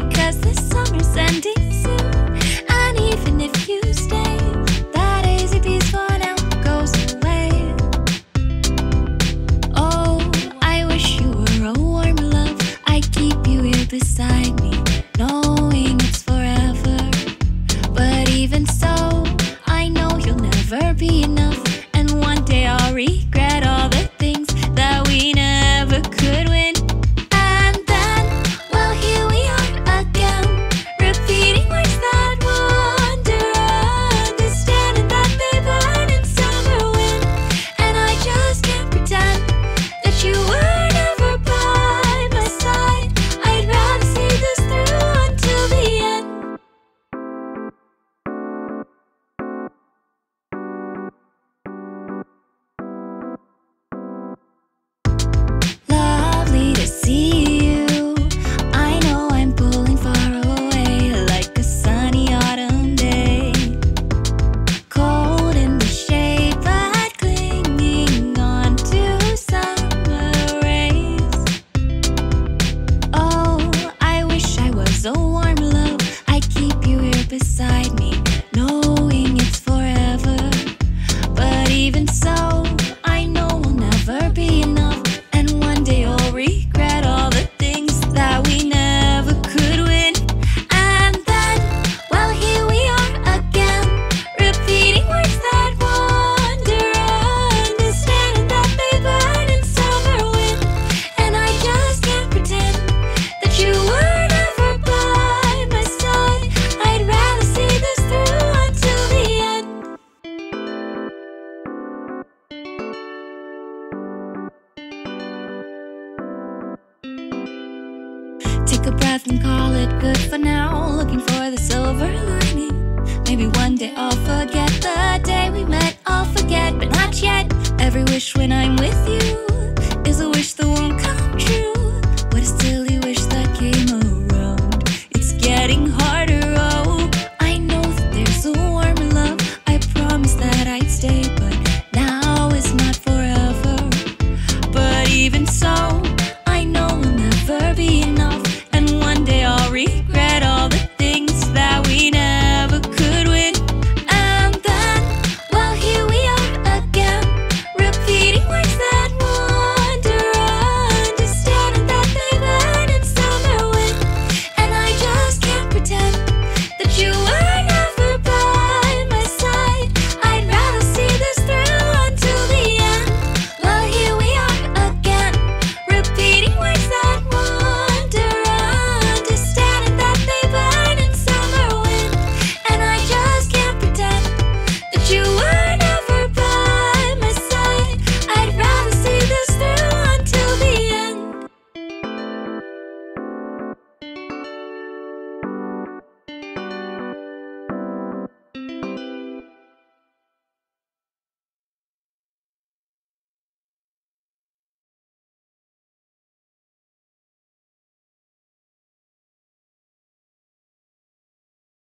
because the summer's ending a breath and call it good for now. Looking for the silver lining. Maybe one day I'll forget the day we met. I'll forget, but not yet. Every wish when I'm with you.